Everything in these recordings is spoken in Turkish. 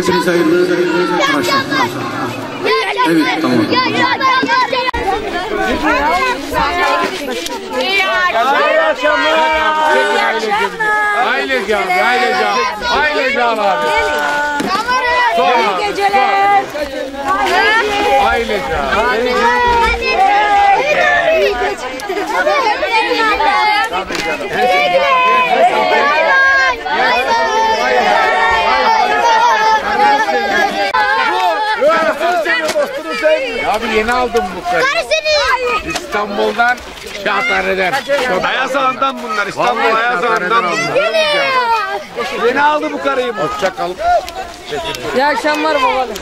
everybody's own yeni aldım bu karı. İstanbul'dan Şahtane'den. Ayazahan'dan bunlar İstanbul Ayazahan'dan bunlar. Yeni aldı bu karıyı bu. Hoşça kal. İyi akşamlar babalı.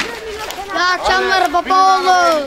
İyi akşamlar baba oğlu.